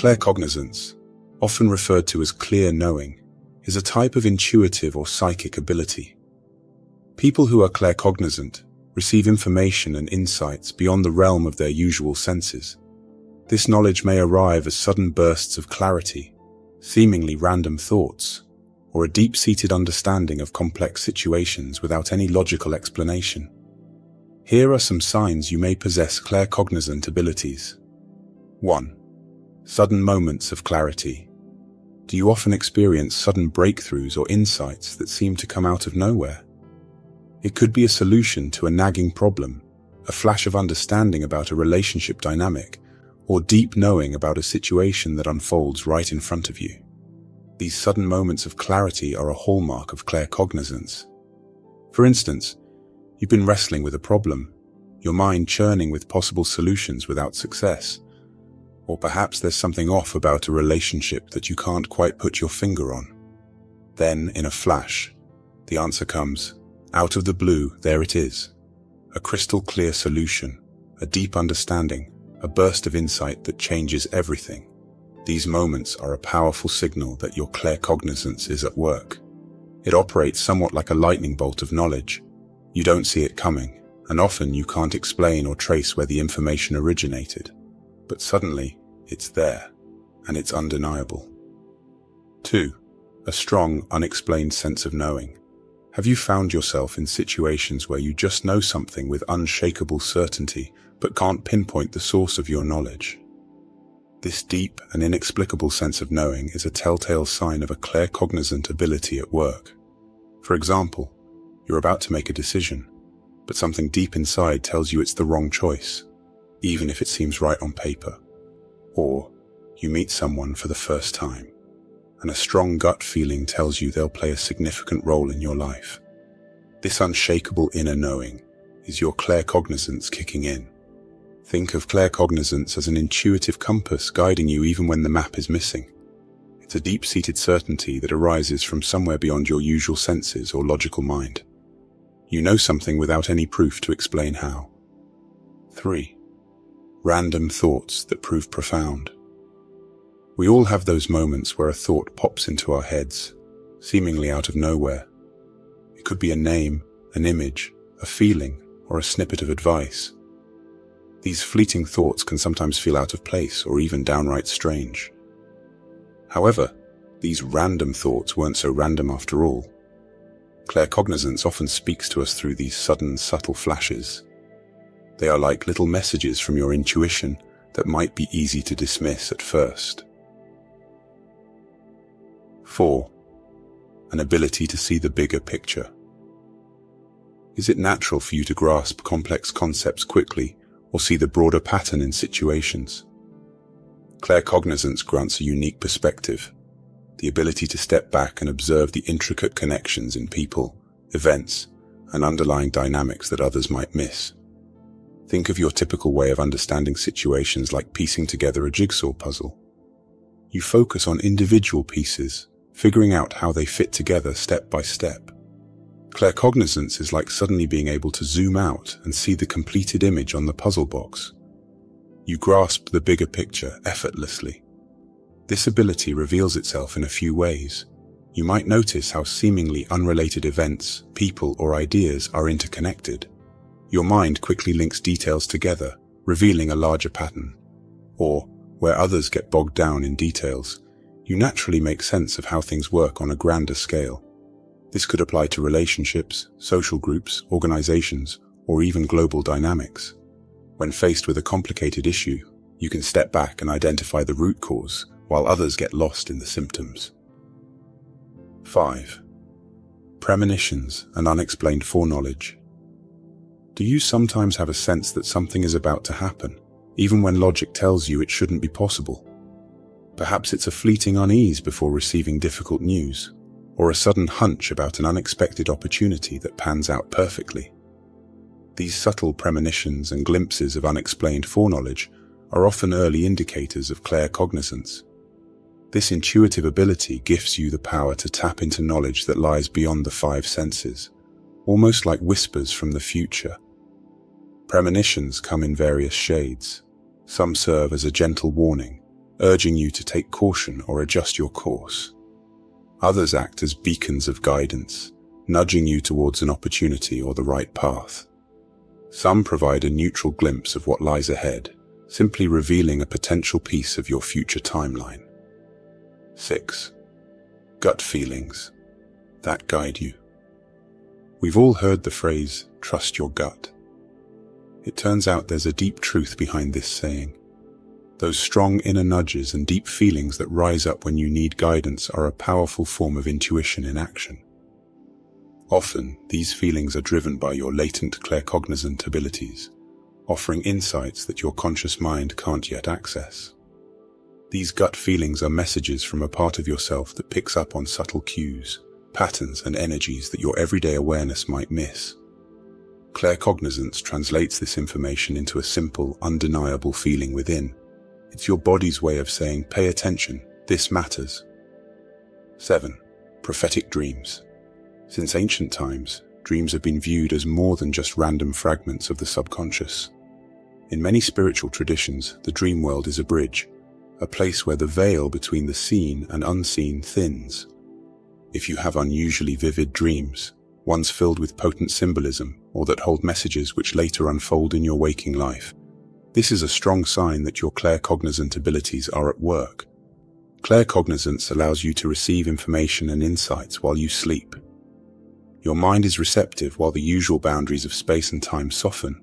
Claircognizance, often referred to as clear knowing, is a type of intuitive or psychic ability. People who are claircognizant receive information and insights beyond the realm of their usual senses. This knowledge may arrive as sudden bursts of clarity, seemingly random thoughts, or a deep-seated understanding of complex situations without any logical explanation. Here are some signs you may possess claircognizant abilities. 1. Sudden moments of clarity. Do you often experience sudden breakthroughs or insights that seem to come out of nowhere? It could be a solution to a nagging problem, a flash of understanding about a relationship dynamic, or deep knowing about a situation that unfolds right in front of you. These sudden moments of clarity are a hallmark of claircognizance. For instance, you've been wrestling with a problem, your mind churning with possible solutions without success, or perhaps there's something off about a relationship that you can't quite put your finger on. Then, in a flash, the answer comes. Out of the blue, there it is. A crystal clear solution, a deep understanding, a burst of insight that changes everything. These moments are a powerful signal that your claircognizance is at work. It operates somewhat like a lightning bolt of knowledge. You don't see it coming, and often you can't explain or trace where the information originated. But suddenly, it's there, and it's undeniable. 2. A strong, unexplained sense of knowing. Have you found yourself in situations where you just know something with unshakable certainty, but can't pinpoint the source of your knowledge? This deep and inexplicable sense of knowing is a telltale sign of a claircognizant ability at work. For example, you're about to make a decision, but something deep inside tells you it's the wrong choice, even if it seems right on paper. Or you meet someone for the first time, and a strong gut feeling tells you they'll play a significant role in your life. This unshakable inner knowing is your claircognizance kicking in. Think of claircognizance as an intuitive compass guiding you even when the map is missing. It's a deep-seated certainty that arises from somewhere beyond your usual senses or logical mind. You know something without any proof to explain how. 3 random thoughts that prove profound. We all have those moments where a thought pops into our heads, seemingly out of nowhere. It could be a name, an image, a feeling, or a snippet of advice. These fleeting thoughts can sometimes feel out of place or even downright strange. However, these random thoughts weren't so random after all. Claircognizance often speaks to us through these sudden, subtle flashes, they are like little messages from your intuition that might be easy to dismiss at first. 4. An ability to see the bigger picture. Is it natural for you to grasp complex concepts quickly or see the broader pattern in situations? Claircognizance grants a unique perspective, the ability to step back and observe the intricate connections in people, events, and underlying dynamics that others might miss. Think of your typical way of understanding situations like piecing together a jigsaw puzzle. You focus on individual pieces, figuring out how they fit together step by step. Claircognizance is like suddenly being able to zoom out and see the completed image on the puzzle box. You grasp the bigger picture effortlessly. This ability reveals itself in a few ways. You might notice how seemingly unrelated events, people, or ideas are interconnected. Your mind quickly links details together, revealing a larger pattern. Or, where others get bogged down in details, you naturally make sense of how things work on a grander scale. This could apply to relationships, social groups, organizations, or even global dynamics. When faced with a complicated issue, you can step back and identify the root cause while others get lost in the symptoms. 5. Premonitions and unexplained foreknowledge. Do you sometimes have a sense that something is about to happen, even when logic tells you it shouldn't be possible? Perhaps it's a fleeting unease before receiving difficult news, or a sudden hunch about an unexpected opportunity that pans out perfectly. These subtle premonitions and glimpses of unexplained foreknowledge are often early indicators of claircognizance. This intuitive ability gifts you the power to tap into knowledge that lies beyond the five senses, almost like whispers from the future Premonitions come in various shades. Some serve as a gentle warning, urging you to take caution or adjust your course. Others act as beacons of guidance, nudging you towards an opportunity or the right path. Some provide a neutral glimpse of what lies ahead, simply revealing a potential piece of your future timeline. 6. Gut feelings that guide you. We've all heard the phrase, trust your gut. It turns out there's a deep truth behind this saying. Those strong inner nudges and deep feelings that rise up when you need guidance are a powerful form of intuition in action. Often, these feelings are driven by your latent claircognizant abilities, offering insights that your conscious mind can't yet access. These gut feelings are messages from a part of yourself that picks up on subtle cues, patterns, and energies that your everyday awareness might miss. Claircognizance translates this information into a simple, undeniable feeling within, it's your body's way of saying, pay attention, this matters. 7. Prophetic dreams. Since ancient times, dreams have been viewed as more than just random fragments of the subconscious. In many spiritual traditions, the dream world is a bridge, a place where the veil between the seen and unseen thins. If you have unusually vivid dreams, ones filled with potent symbolism or that hold messages which later unfold in your waking life, this is a strong sign that your claircognizant abilities are at work. Claircognizance allows you to receive information and insights while you sleep. Your mind is receptive while the usual boundaries of space and time soften.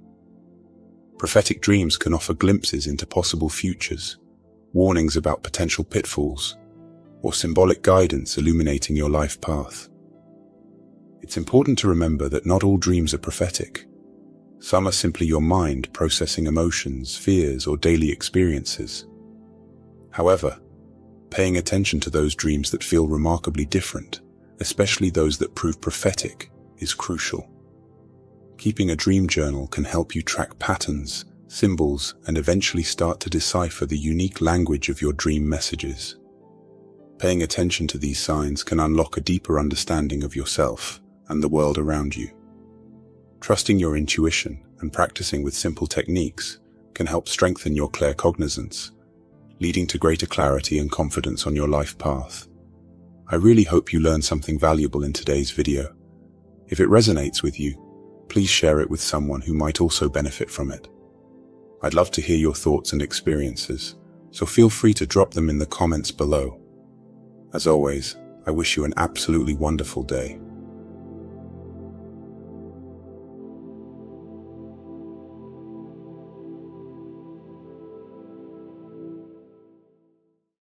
Prophetic dreams can offer glimpses into possible futures, warnings about potential pitfalls, or symbolic guidance illuminating your life path. It's important to remember that not all dreams are prophetic. Some are simply your mind processing emotions, fears, or daily experiences. However, paying attention to those dreams that feel remarkably different, especially those that prove prophetic, is crucial. Keeping a dream journal can help you track patterns, symbols, and eventually start to decipher the unique language of your dream messages. Paying attention to these signs can unlock a deeper understanding of yourself and the world around you. Trusting your intuition and practicing with simple techniques can help strengthen your claircognizance, leading to greater clarity and confidence on your life path. I really hope you learned something valuable in today's video. If it resonates with you, please share it with someone who might also benefit from it. I'd love to hear your thoughts and experiences, so feel free to drop them in the comments below. As always, I wish you an absolutely wonderful day.